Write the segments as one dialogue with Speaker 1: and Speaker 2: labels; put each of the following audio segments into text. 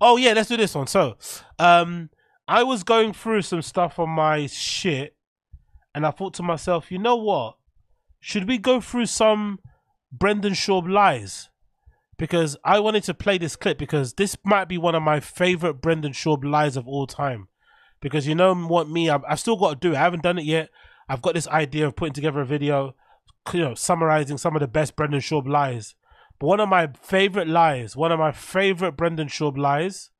Speaker 1: Oh yeah, let's do this one. So, um, I was going through some stuff on my shit, and I thought to myself, you know what? Should we go through some Brendan Schaub lies? Because I wanted to play this clip because this might be one of my favorite Brendan Schaub lies of all time. Because you know what, me, I've, I've still got to do it. I haven't done it yet. I've got this idea of putting together a video, you know, summarizing some of the best Brendan Schaub lies. One of my favorite lies, one of my favorite Brendan Schaub lies,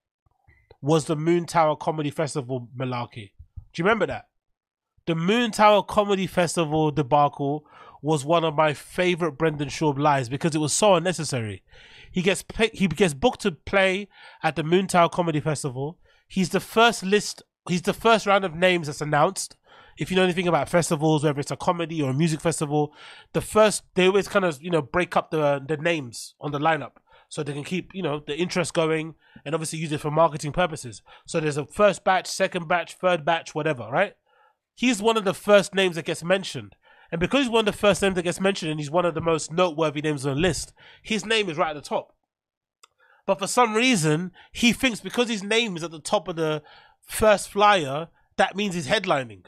Speaker 1: was the Moontower Comedy Festival malarkey. Do you remember that? The Moontower Comedy Festival debacle was one of my favorite Brendan Schaub lies because it was so unnecessary. He gets he gets booked to play at the Moontower Comedy Festival. He's the first list. He's the first round of names that's announced. If you know anything about festivals, whether it's a comedy or a music festival, the first they always kind of you know break up the the names on the lineup so they can keep you know the interest going and obviously use it for marketing purposes. So there's a first batch, second batch, third batch, whatever, right? He's one of the first names that gets mentioned. And because he's one of the first names that gets mentioned and he's one of the most noteworthy names on the list, his name is right at the top. But for some reason, he thinks because his name is at the top of the first flyer, that means he's headlining.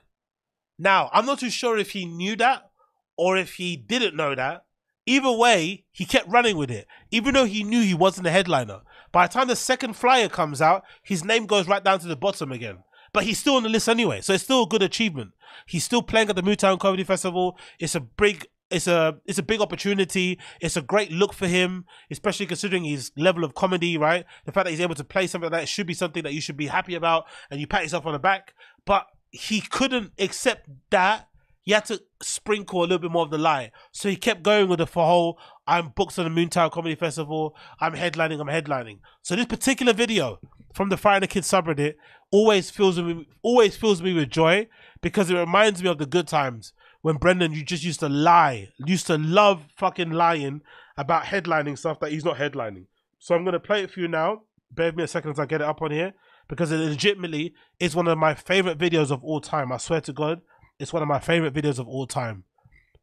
Speaker 1: Now, I'm not too sure if he knew that or if he didn't know that. Either way, he kept running with it, even though he knew he wasn't the headliner. By the time the second flyer comes out, his name goes right down to the bottom again. But he's still on the list anyway, so it's still a good achievement. He's still playing at the Moontower Comedy Festival. It's a big it's a it's a big opportunity. It's a great look for him, especially considering his level of comedy, right? The fact that he's able to play something like that should be something that you should be happy about and you pat yourself on the back. But he couldn't accept that. He had to sprinkle a little bit more of the lie. So he kept going with the for whole I'm booked on the Moontower Comedy Festival, I'm headlining, I'm headlining. So this particular video from the Fighter and the Kid's subreddit always fills me always fills me with joy because it reminds me of the good times when Brendan you just used to lie, used to love fucking lying about headlining stuff that he's not headlining. So I'm gonna play it for you now. Bear with me a second as I get it up on here because it legitimately is one of my favorite videos of all time. I swear to God, it's one of my favorite videos of all time.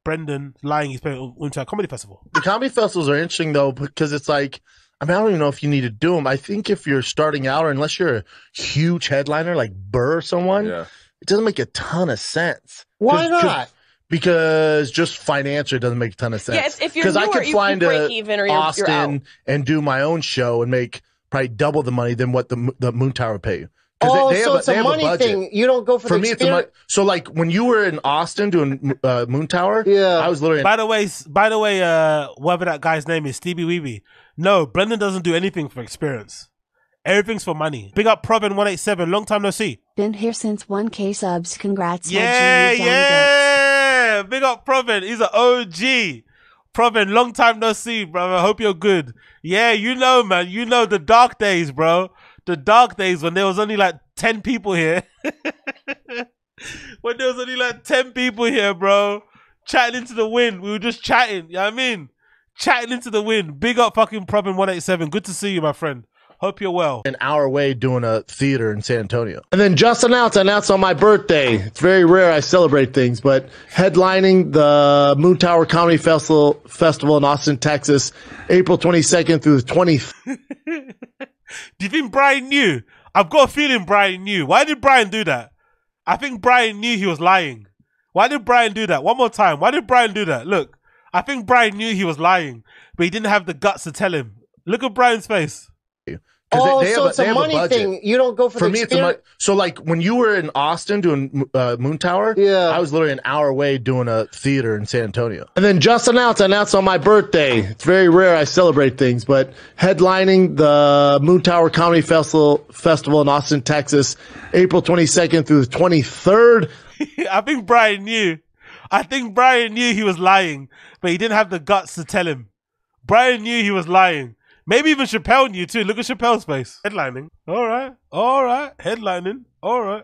Speaker 1: Brendan lying he's playing Winter Comedy Festival.
Speaker 2: The comedy festivals are interesting though because it's like I mean I don't even know if you need to do them. I think if you're starting out or unless you're a huge headliner like Burr or someone,
Speaker 3: Yeah.
Speaker 2: it doesn't make a ton of sense.
Speaker 4: Why
Speaker 2: 'cause-
Speaker 4: not?
Speaker 2: Because just financially it doesn't make a ton of sense.
Speaker 5: Yeah, if- if you're
Speaker 2: because I
Speaker 5: newer,
Speaker 2: could fly
Speaker 5: can uh, break
Speaker 2: into
Speaker 5: even or you're- you're
Speaker 2: Austin
Speaker 5: out.
Speaker 2: and do my own show and make probably double the money than what the the Moontower would pay you. 'Cause
Speaker 4: Oh,
Speaker 2: they- they
Speaker 4: so
Speaker 2: have
Speaker 4: it's a money
Speaker 2: budget.
Speaker 4: thing. You don't go for,
Speaker 2: For
Speaker 4: the
Speaker 2: me, it's a money. So like when you were in Austin doing uh, Moontower,
Speaker 4: Yeah.
Speaker 2: I was literally
Speaker 1: By the way, by the way, uh, whatever that guy's name is, Stevie Weeby. No, Brendan doesn't do anything for experience. Everything's for money. Big up Provin one eight seven. Long time no see.
Speaker 6: Been here since 1k subs. Congrats, my
Speaker 1: Yeah,
Speaker 6: G, you done
Speaker 1: yeah. Big up Provin. He's an OG. Provin, long time no see, brother. I hope you're good. Yeah, you know, man. You know the dark days, bro. The dark days when there was only like ten people here. when there was only like ten people here, bro. Chatting into the wind. We were just chatting. You know what I mean? Chatting into the wind. Big up fucking eight seven. Good to see you, my friend. Hope you're well.
Speaker 2: an hour away doing a theater in San Antonio. And then just announced, I announced on my birthday. It's very rare I celebrate things, but headlining the Moontower Comedy Festival Festival in Austin, Texas, April 22nd through the 20th.
Speaker 1: Do you think Bryan knew? I've got a feeling Bryan knew. Why did Bryan do that? I think Bryan knew he was lying. Why did Bryan do that? One more time. Why did Bryan do that? Look, I think Bryan knew he was lying, but he didn't have the guts to tell him. Look at Bryan's face.
Speaker 2: 'Cause
Speaker 4: Oh,
Speaker 2: they- they
Speaker 4: so
Speaker 2: have
Speaker 4: it's
Speaker 2: they
Speaker 4: a money
Speaker 2: budget.
Speaker 4: thing. You don't go for,
Speaker 2: For
Speaker 4: the
Speaker 2: me, it's a
Speaker 4: experience.
Speaker 2: money. So, like when you were in Austin doing uh, Moontower,
Speaker 4: Yeah.
Speaker 2: I was literally an hour away doing a theater in San Antonio. And then just announced, I announced on my birthday. It's very rare I celebrate things, but headlining the Moontower Comedy Festival Festival in Austin, Texas, April 22nd through the 23rd.
Speaker 1: I think Bryan knew. I think Bryan knew he was lying, but he didn't have the guts to tell him. Bryan knew he was lying. Maybe even Chappelle knew too. Look at Chappelle's face. Headlining. All right. All right. Headlining. All right.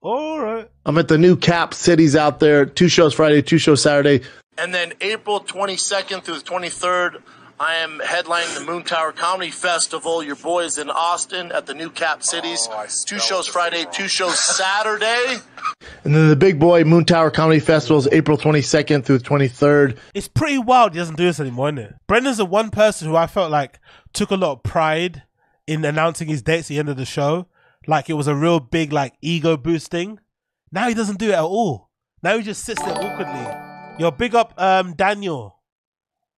Speaker 1: All right.
Speaker 2: I'm at the new Cap Cities out there. Two shows Friday, two shows Saturday. And then April 22nd through the 23rd, I am headlining the Moontower Comedy Festival. Your boys in Austin at the new Cap Cities. two shows Friday, two shows Saturday. And then the big boy Moontower Comedy Festival is April 22nd through 23rd.
Speaker 1: It's pretty wild he doesn't do this anymore, isn't it? Brendan's the one person who I felt like took a lot of pride in announcing his dates at the end of the show. Like it was a real big like ego boosting. Now he doesn't do it at all. Now he just sits there awkwardly. Yo, big up um Daniel.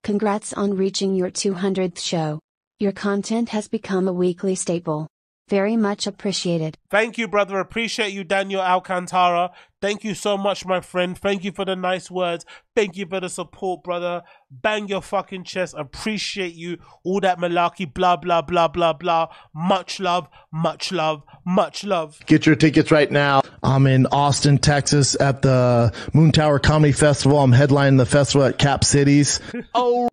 Speaker 6: Congrats on reaching your 200th show. Your content has become a weekly staple. Very much appreciated.
Speaker 1: Thank you, brother. Appreciate you, Daniel Alcantara. Thank you so much, my friend. Thank you for the nice words. Thank you for the support, brother. Bang your fucking chest. Appreciate you. All that malarkey, blah, blah, blah, blah, blah. Much love, much love, much love.
Speaker 2: Get your tickets right now. I'm in Austin, Texas at the Moontower Comedy Festival. I'm headlining the festival at Cap Cities.
Speaker 1: oh.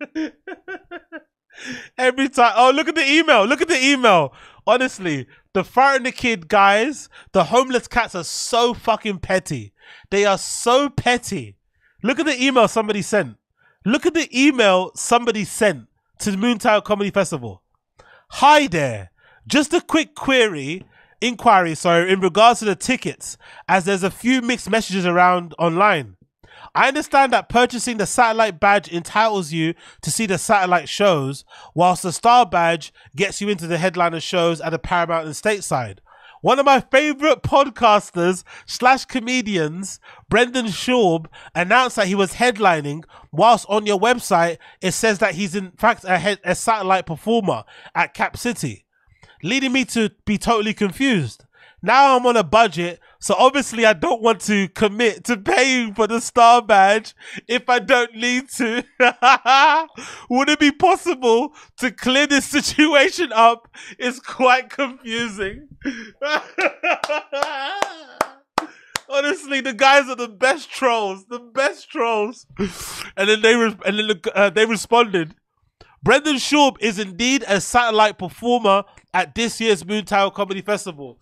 Speaker 1: Every time. Oh, look at the email. Look at the email. Honestly, the Fighter and the Kid guys, the homeless cats are so fucking petty. They are so petty. Look at the email somebody sent. Look at the email somebody sent to the Moontower Comedy Festival. Hi there. Just a quick query, inquiry, sorry, in regards to the tickets, as there's a few mixed messages around online. I understand that purchasing the satellite badge entitles you to see the satellite shows, whilst the star badge gets you into the headliner shows at the Paramount and Stateside. One of my favorite podcasters slash comedians, Brendan Schaub, announced that he was headlining, whilst on your website it says that he's in fact a, head, a satellite performer at Cap City, leading me to be totally confused. Now I'm on a budget, so obviously I don't want to commit to paying for the star badge if I don't need to. Would it be possible to clear this situation up? It's quite confusing. Honestly, the guys are the best trolls, the best trolls. And then they and then uh, they responded. Brendan Schaub is indeed a satellite performer at this year's Moontower Comedy Festival.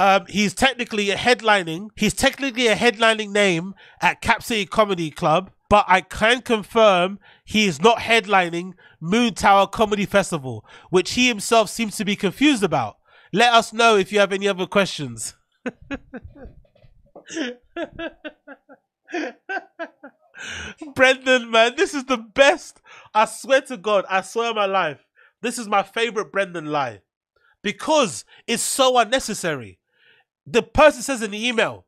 Speaker 1: Um, he's technically a headlining. He's technically a headlining name at Cap City Comedy Club, but I can confirm he is not headlining Moontower Comedy Festival, which he himself seems to be confused about. Let us know if you have any other questions. Brendan, man, this is the best. I swear to God, I swear my life. This is my favorite Brendan lie because it's so unnecessary the person says in the email,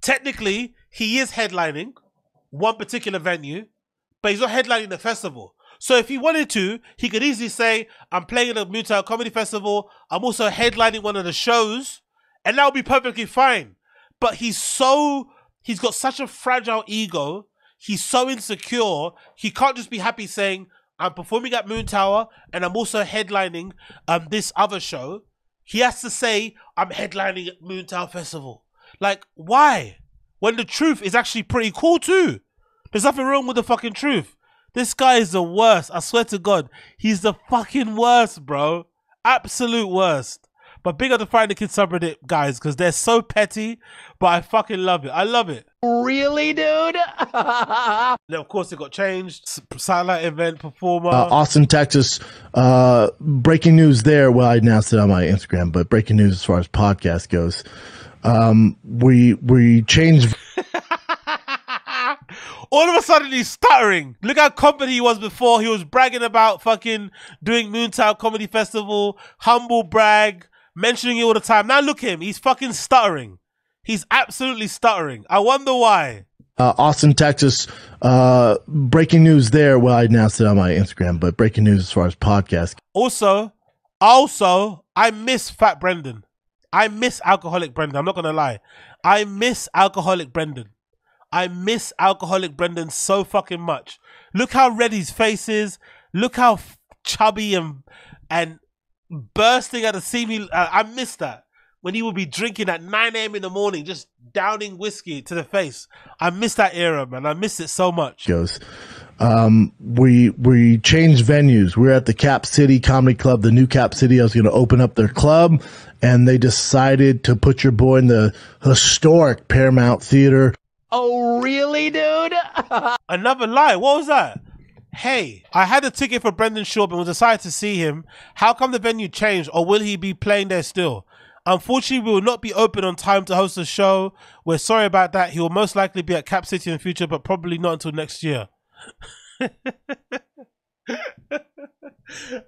Speaker 1: technically he is headlining one particular venue, but he's not headlining the festival. So if he wanted to, he could easily say, I'm playing at the Moontower Comedy Festival, I'm also headlining one of the shows, and that would be perfectly fine. But he's so he's got such a fragile ego, he's so insecure, he can't just be happy saying, I'm performing at Moontower and I'm also headlining um this other show. He has to say, I'm headlining at Moontower Festival. Like, why? When the truth is actually pretty cool too. There's nothing wrong with the fucking truth. This guy is the worst. I swear to God. He's the fucking worst, bro. Absolute worst. But big up to Fighter and the Kid subreddit guys because they're so petty, but I fucking love it. I love it.
Speaker 2: Really, dude?
Speaker 1: then of course it got changed. Satellite event performer.
Speaker 2: Uh, Austin, Texas. Uh, breaking news there. Well, I announced it on my Instagram, but breaking news as far as podcast goes. Um, we we changed.
Speaker 1: all of a sudden he's stuttering. Look how confident he was before. He was bragging about fucking doing Moontower Comedy Festival, humble brag, mentioning it all the time. Now look at him, he's fucking stuttering. He's absolutely stuttering. I wonder why.
Speaker 2: Uh, Austin, Texas. Uh, breaking news there. Well, I announced it on my Instagram, but breaking news as far as podcast.
Speaker 1: Also, also, I miss Fat Brendan. I miss Alcoholic Brendan. I'm not gonna lie. I miss Alcoholic Brendan. I miss Alcoholic Brendan so fucking much. Look how red his face is. Look how chubby and and bursting at the seam. Uh, I miss that when he would be drinking at 9 a.m. in the morning, just downing whiskey to the face. I miss that era, man. I miss it so much.
Speaker 2: Goes. Um, we we changed venues. We we're at the Cap City Comedy Club, the new Cap City. I was going to open up their club, and they decided to put your boy in the historic Paramount Theater.
Speaker 3: Oh, really, dude?
Speaker 1: Another lie. What was that? Hey, I had a ticket for Brendan Schaub and was excited to see him. How come the venue changed, or will he be playing there still? Unfortunately, we will not be open on time to host the show. We're sorry about that. He will most likely be at Cap City in the future, but probably not until next year.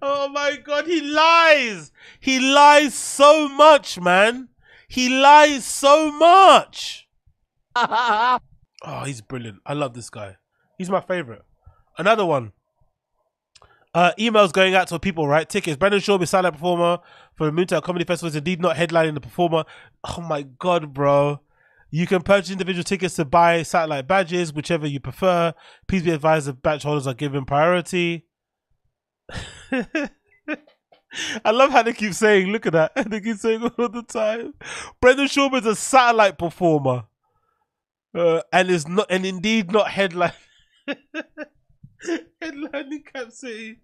Speaker 1: oh my god, he lies. He lies so much, man. He lies so much. oh, he's brilliant. I love this guy. He's my favorite. Another one. Uh, emails going out to people, right? Tickets. Brendan Schaub is silent performer for the Moontower Comedy Festival. Is indeed not headlining the performer. Oh my god, bro. You can purchase individual tickets to buy satellite badges, whichever you prefer. Please be advised that badge holders are given priority. I love how they keep saying, look at that. They keep saying all the time. Brendan Schaub is a satellite performer. Uh, and is not and indeed not headline headlining Cap City,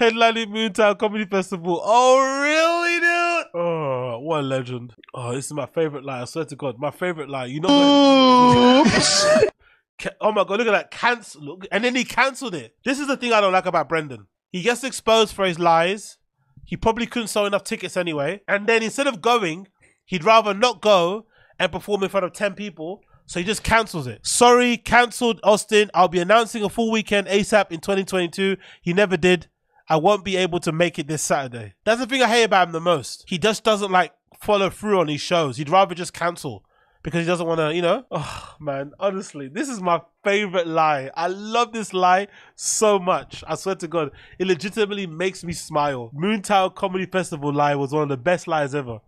Speaker 1: headlining Moontower Comedy Festival. Oh, really, dude? Oh, what a legend! Oh, this is my favorite lie. I swear to God, my favorite lie. You know. oh my God! Look at that cancel. Look, and then he cancelled it. This is the thing I don't like about Brendan. He gets exposed for his lies. He probably couldn't sell enough tickets anyway. And then instead of going, he'd rather not go and perform in front of 10 people so he just cancels it. Sorry, cancelled Austin. I'll be announcing a full weekend ASAP in 2022. He never did. I won't be able to make it this Saturday. That's the thing I hate about him the most. He just doesn't like follow through on his shows. He'd rather just cancel because he doesn't want to, you know. Oh man, honestly, this is my favorite lie. I love this lie so much. I swear to God, it legitimately makes me smile. Moontower Comedy Festival lie was one of the best lies ever.